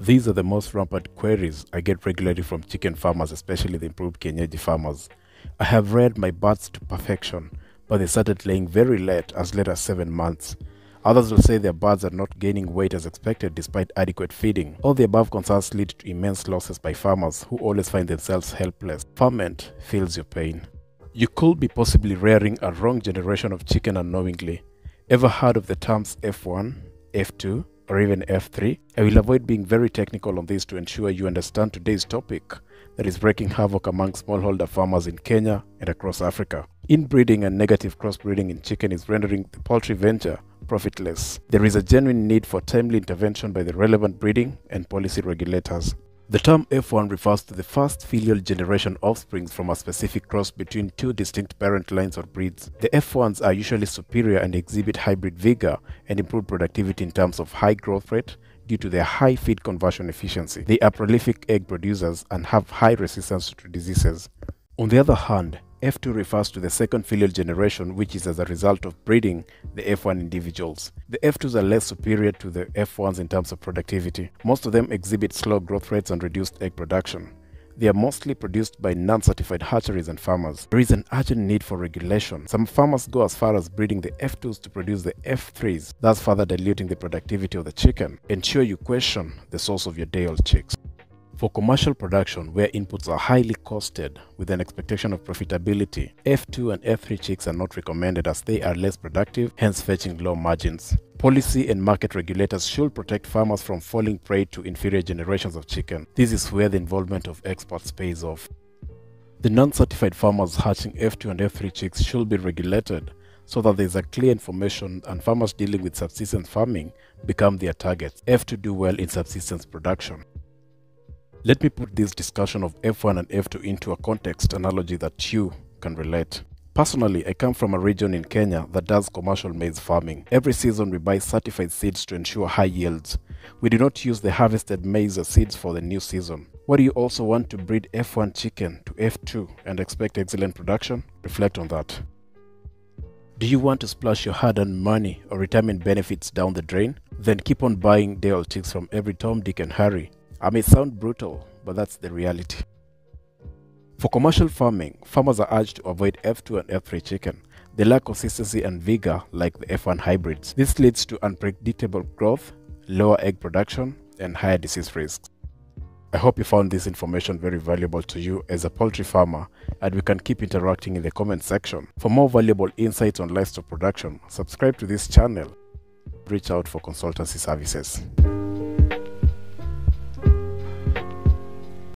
These are the most rampant queries I get regularly from chicken farmers, especially the improved Kienyeji farmers. I have reared my birds to perfection, but they started laying very late, as late as 7 months. Others will say their birds are not gaining weight as expected despite adequate feeding. All the above concerns lead to immense losses by farmers who always find themselves helpless. Farm Ent feels your pain. You could be possibly rearing a wrong generation of chicken unknowingly. Ever heard of the terms F1, F2, or even F3? I will avoid being very technical on this to ensure you understand today's topic that is breaking havoc among smallholder farmers in Kenya and across Africa. Inbreeding and negative crossbreeding in chicken is rendering the poultry venture profitless. There is a genuine need for timely intervention by the relevant breeding and policy regulators. The term F1 refers to the first filial generation offspring from a specific cross between two distinct parent lines or breeds. The F1s are usually superior and exhibit hybrid vigor and improved productivity in terms of high growth rate due to their high feed conversion efficiency. They are prolific egg producers and have high resistance to diseases. On the other hand, F2 refers to the second filial generation which is as a result of breeding the F1 individuals. The F2s are less superior to the F1s in terms of productivity. Most of them exhibit slow growth rates and reduced egg production. They are mostly produced by non-certified hatcheries and farmers. There is an urgent need for regulation. Some farmers go as far as breeding the F2s to produce the F3s, thus further diluting the productivity of the chicken. Ensure you question the source of your day-old chicks. For commercial production, where inputs are highly costed with an expectation of profitability, F2 and F3 chicks are not recommended as they are less productive, hence fetching low margins. Policy and market regulators should protect farmers from falling prey to inferior generations of chicken. This is where the involvement of experts pays off. The non-certified farmers hatching F2 and F3 chicks should be regulated so that there is a clear information and farmers dealing with subsistence farming become their targets. F2 do well in subsistence production. Let me put this discussion of F1 and F2 into a context analogy that you can relate. Personally, I come from a region in Kenya that does commercial maize farming. Every season we buy certified seeds to ensure high yields. We do not use the harvested maize as seeds for the new season. What do you also want to breed F1 chicken to F2 and expect excellent production? Reflect on that. Do you want to splash your hard-earned money or retirement benefits down the drain? Then keep on buying day-old chicks from every Tom, Dick and Harry I may sound brutal, but that's the reality. For commercial farming, farmers are urged to avoid F2 and F3 chicken. They lack consistency and vigor like the F1 hybrids. This leads to unpredictable growth, lower egg production, and higher disease risks. I hope you found this information very valuable to you as a poultry farmer and we can keep interacting in the comment section. For more valuable insights on livestock production, subscribe to this channel. Reach out for consultancy services.